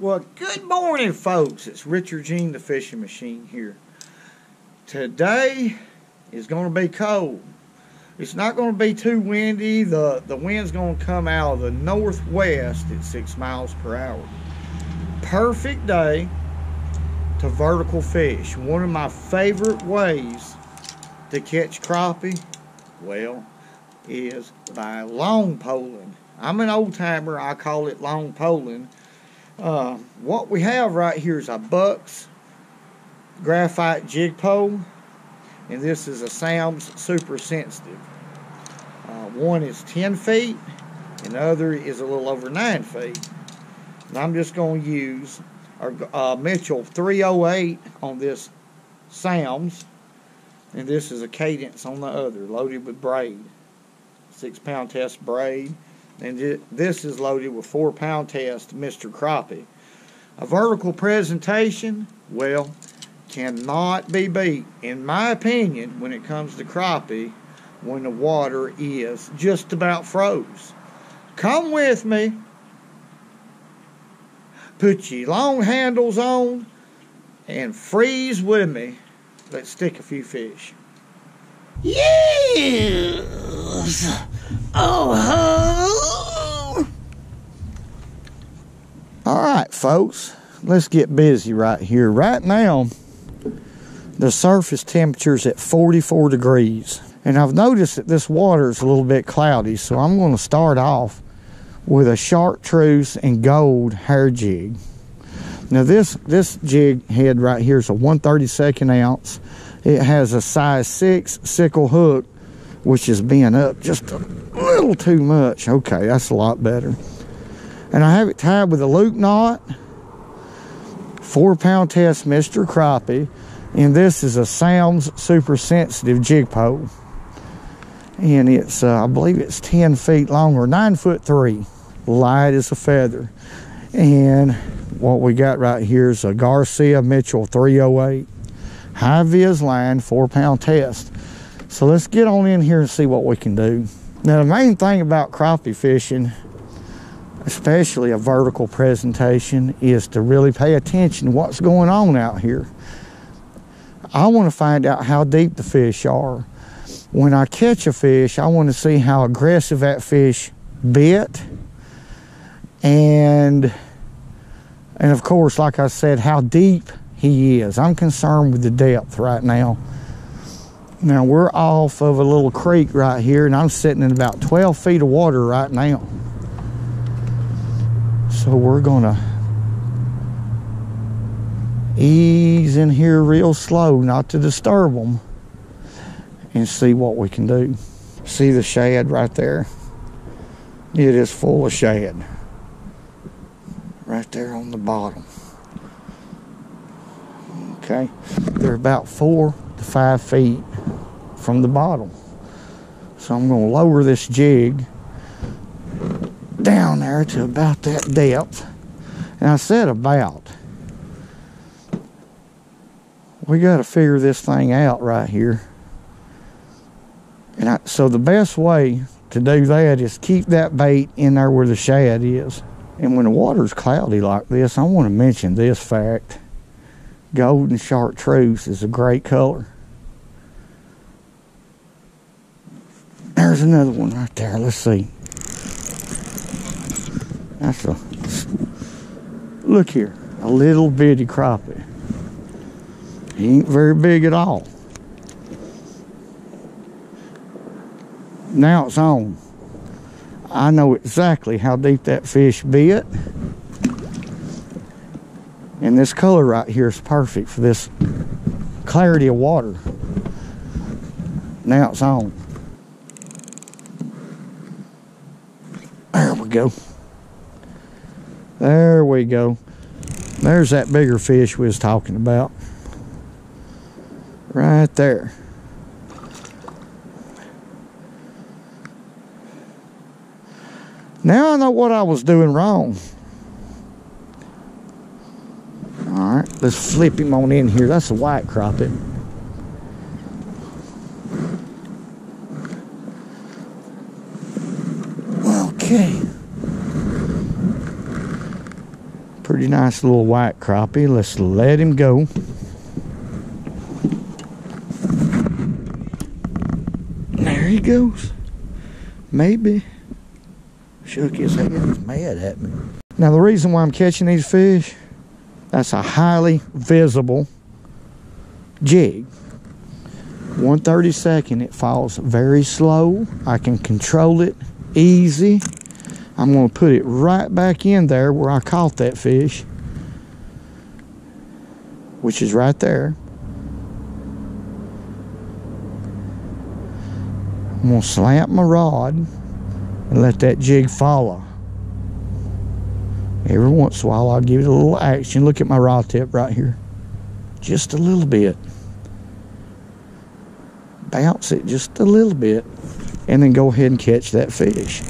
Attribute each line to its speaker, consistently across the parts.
Speaker 1: Well, good morning, folks. It's Richard Gene, the fishing machine here. Today is going to be cold. It's not going to be too windy. The, the wind's going to come out of the northwest at six miles per hour. Perfect day to vertical fish. One of my favorite ways to catch crappie, well, is by long poling. I'm an old timer. I call it long poling. Uh, what we have right here is a Bucks graphite jig pole, and this is a Sam's Super Sensitive. Uh, one is 10 feet, and the other is a little over 9 feet. And I'm just going to use our uh, Mitchell 308 on this Sam's, and this is a Cadence on the other, loaded with braid. Six pound test braid and this is loaded with four pound test Mr. Crappie. A vertical presentation, well, cannot be beat, in my opinion, when it comes to crappie, when the water is just about froze. Come with me. Put your long handles on and freeze with me. Let's stick a few fish.
Speaker 2: Yes! Oh,
Speaker 1: All right, folks, let's get busy right here. Right now, the surface temperature is at 44 degrees. And I've noticed that this water is a little bit cloudy, so I'm going to start off with a chartreuse and gold hair jig. Now this this jig head right here is a 132nd ounce. It has a size 6 sickle hook which is bent up just a little too much. Okay, that's a lot better. And I have it tied with a loop knot, four pound test Mr. Crappie, and this is a Sam's super sensitive jig pole. And it's, uh, I believe it's 10 feet long or nine foot three, light as a feather. And what we got right here is a Garcia Mitchell 308 high vis line, four pound test. So let's get on in here and see what we can do. Now the main thing about crappie fishing, especially a vertical presentation, is to really pay attention to what's going on out here. I want to find out how deep the fish are. When I catch a fish, I want to see how aggressive that fish bit and and of course like I said how deep he is. I'm concerned with the depth right now. Now we're off of a little creek right here and I'm sitting in about 12 feet of water right now. So we're gonna ease in here real slow, not to disturb them, and see what we can do. See the shad right there? It is full of shad. Right there on the bottom. Okay, they're about four to five feet from the bottom. So I'm going to lower this jig down there to about that depth. And I said about. We got to figure this thing out right here. And I, so the best way to do that is keep that bait in there where the shad is. And when the water's cloudy like this, I want to mention this fact. Golden chartreuse is a great color. There's another one right there. Let's see. That's a look here, a little bitty crappie. He ain't very big at all. Now it's on. I know exactly how deep that fish bit. And this color right here is perfect for this clarity of water. Now it's on. There we go. There we go. There's that bigger fish we was talking about. Right there. Now I know what I was doing wrong. All right, let's flip him on in here. That's a white crappie. Okay. Pretty nice little white crappie. Let's let him go. There he goes. Maybe. Shook his head. He's mad at me. Now the reason why I'm catching these fish, that's a highly visible jig. 132nd, it falls very slow. I can control it easy. I'm going to put it right back in there where I caught that fish, which is right there. I'm going to slant my rod and let that jig follow. Every once in a while, I'll give it a little action. Look at my rod tip right here. Just a little bit. Bounce it just a little bit and then go ahead and catch that fish.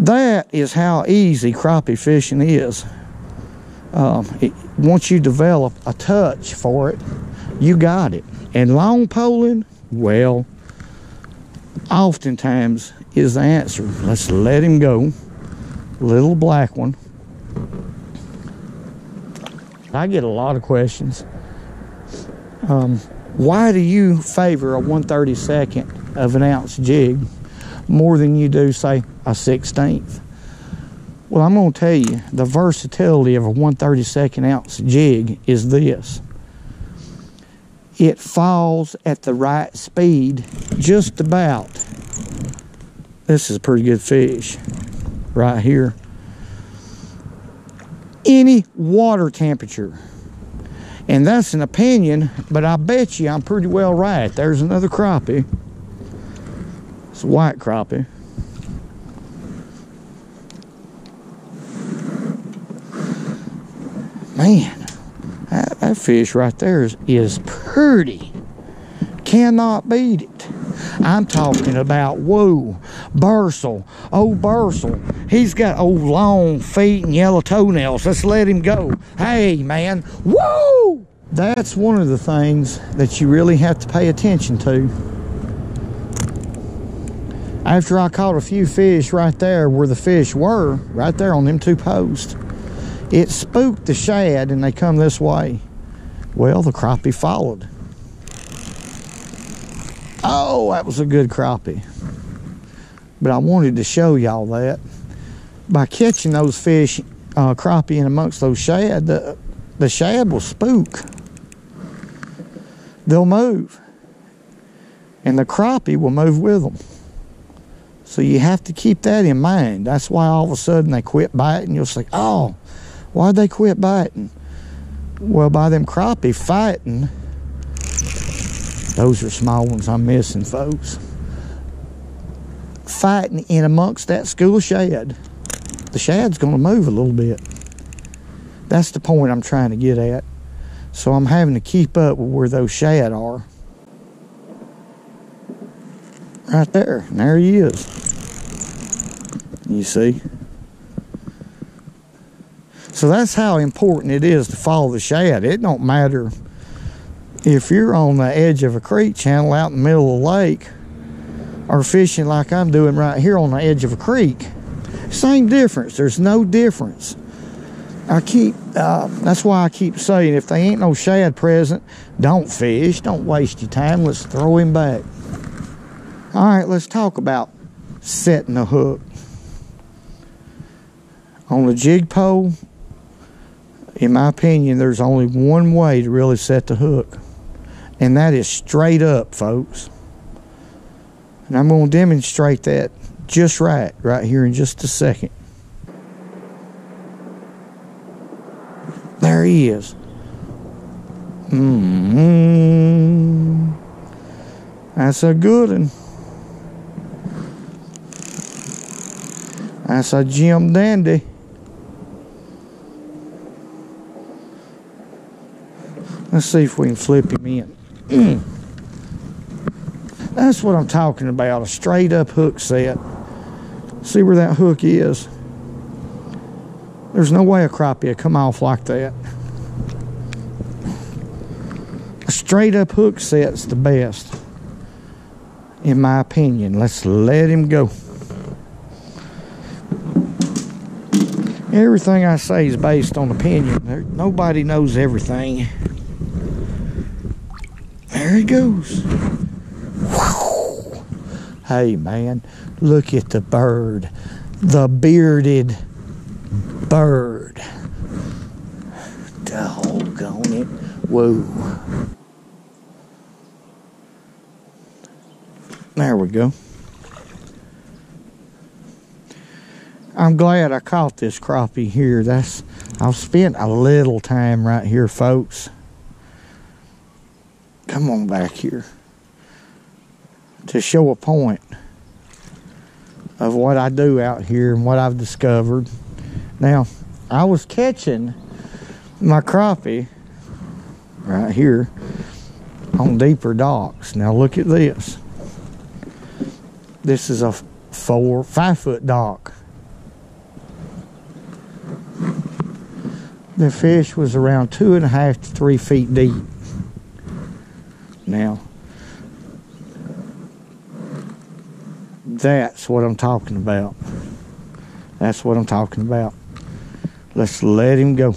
Speaker 1: That is how easy crappie fishing is. Um, it, once you develop a touch for it, you got it. And long poling, well, oftentimes is the answer. Let's let him go. Little black one. I get a lot of questions. Um, why do you favor a 132nd of an ounce jig more than you do, say, a 16th? Well, I'm going to tell you the versatility of a 132nd ounce jig is this it falls at the right speed just about. This is a pretty good fish right here. Any water temperature. And that's an opinion, but I bet you I'm pretty well right. There's another crappie. It's a white crappie. Man, that, that fish right there is, is pretty. Cannot beat it. I'm talking about, whoa, Bursel. Oh, Bursel. He's got old long feet and yellow toenails. Let's let him go. Hey, man. Whoa! That's one of the things that you really have to pay attention to. After I caught a few fish right there where the fish were, right there on them two posts, it spooked the shad and they come this way. Well, the crappie followed. Oh, that was a good crappie. But I wanted to show y'all that. By catching those fish, uh, crappie in amongst those shad, the, the shad will spook. They'll move. And the crappie will move with them. So you have to keep that in mind. That's why all of a sudden they quit biting. You'll say, oh, why'd they quit biting? Well, by them crappie fighting, those are small ones I'm missing, folks. Fighting in amongst that school shad. The shad's going to move a little bit. That's the point I'm trying to get at. So I'm having to keep up with where those shad are. Right there. And there he is. You see? So that's how important it is to follow the shad. It don't matter if you're on the edge of a creek channel out in the middle of the lake or fishing like I'm doing right here on the edge of a creek. Same difference. There's no difference. I keep, uh, that's why I keep saying if they ain't no shad present, don't fish. Don't waste your time. Let's throw him back. All right, let's talk about setting a hook. On a jig pole, in my opinion, there's only one way to really set the hook, and that is straight up, folks. And I'm going to demonstrate that just right, right here in just a second. There he is. Mm-hmm. That's a good one. That's a Jim Dandy. Let's see if we can flip him in. That's what I'm talking about, a straight up hook set. See where that hook is? There's no way a crappie come off like that. A straight up hook set's the best, in my opinion. Let's let him go. Everything I say is based on opinion. There, nobody knows everything. There he goes. Hey man, look at the bird. The bearded bird. Doggone it. Whoa. There we go. I'm glad I caught this crappie here. That's I've spent a little time right here, folks. Come on back here. To show a point of what I do out here and what I've discovered. Now, I was catching my crappie right here on deeper docks. Now look at this. This is a four, five foot dock. The fish was around two and a half to three feet deep. Now, that's what I'm talking about. That's what I'm talking about. Let's let him go.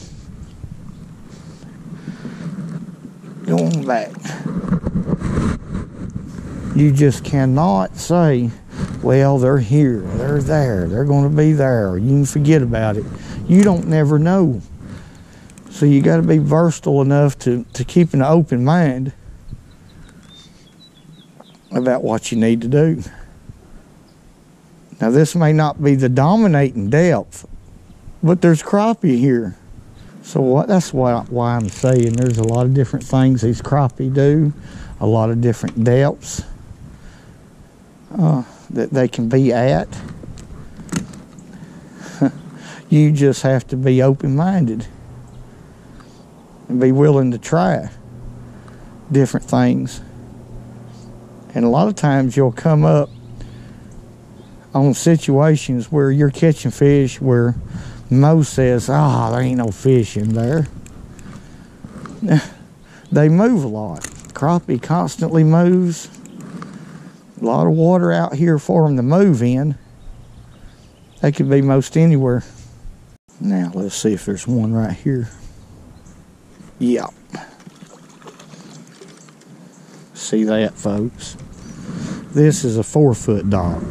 Speaker 1: Going back. You just cannot say, well, they're here, they're there, they're going to be there. You can forget about it. You don't never know. So you got to be versatile enough to, to keep an open mind about what you need to do. Now this may not be the dominating depth, but there's crappie here. So what that's why, why I'm saying there's a lot of different things these crappie do, a lot of different depths uh, that they can be at. you just have to be open-minded and be willing to try different things. And a lot of times you'll come up on situations where you're catching fish where Mo says, ah, oh, there ain't no fish in there. They move a lot. Crappie constantly moves. A lot of water out here for them to move in. They could be most anywhere. Now let's see if there's one right here. Yep. See that, folks? This is a four foot dock.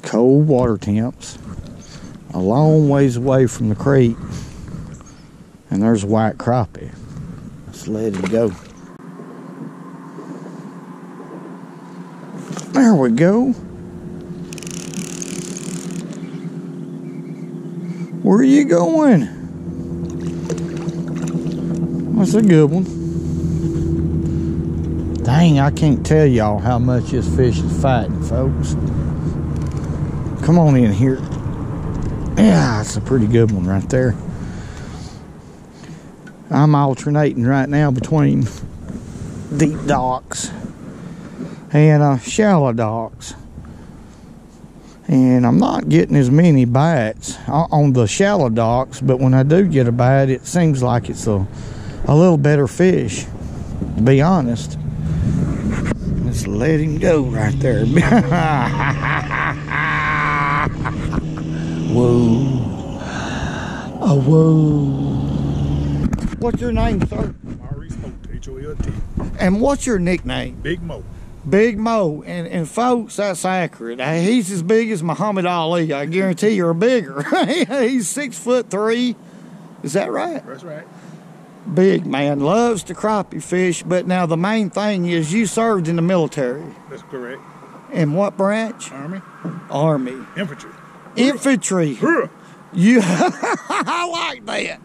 Speaker 1: Cold water temps. A long ways away from the creek. And there's a white crappie. Let's let it go. There we go. Where are you going? That's a good one. Dang, I can't tell y'all how much this fish is fighting, folks. Come on in here. Yeah, it's a pretty good one right there. I'm alternating right now between deep docks and uh, shallow docks and I'm not getting as many bites on the shallow docks but when I do get a bite it seems like it's a, a little better fish to be honest let's let him go right there whoa oh whoa what's your name sir
Speaker 3: Maurice Holt, H-O-L-T.
Speaker 1: and what's your nickname
Speaker 3: Big Mo.
Speaker 1: Big Mo, and, and folks, that's accurate. He's as big as Muhammad Ali. I guarantee you're bigger. He's six foot three. Is that right?
Speaker 3: That's right.
Speaker 1: Big man, loves to crappie fish. But now the main thing is you served in the military.
Speaker 3: That's correct.
Speaker 1: In what branch?
Speaker 3: Army.
Speaker 1: Army.
Speaker 3: Infantry.
Speaker 1: Infantry. You, I like that.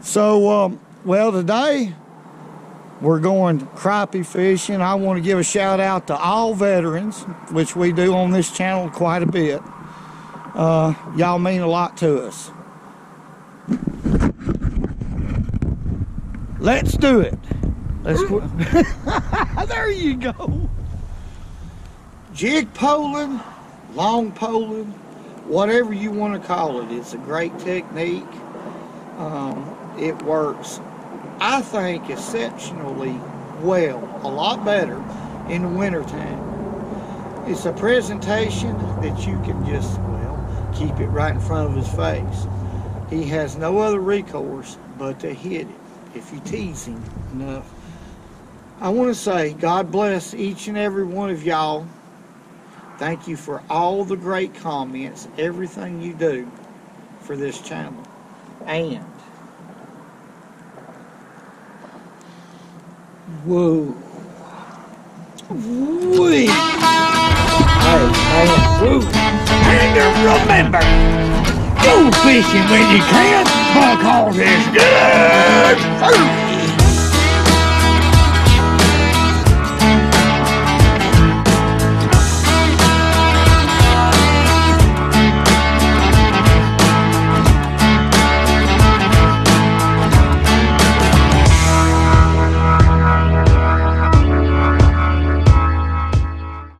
Speaker 1: So, um, well, today we're going crappie fishing. I want to give a shout out to all veterans, which we do on this channel quite a bit. Uh, y'all mean a lot to us. Let's do it. Let's there you go. Jig poling, long poling, whatever you want to call it. It's a great technique. Um, it works I think exceptionally well, a lot better in the wintertime. It's a presentation that you can just, well, keep it right in front of his face. He has no other recourse but to hit it if you tease him enough. I want to say, God bless each and every one of y'all. Thank you for all the great comments, everything you do for this channel. And, whoa. Wee. Hey, man, woo.
Speaker 2: And remember, go fishing when you can because it's good.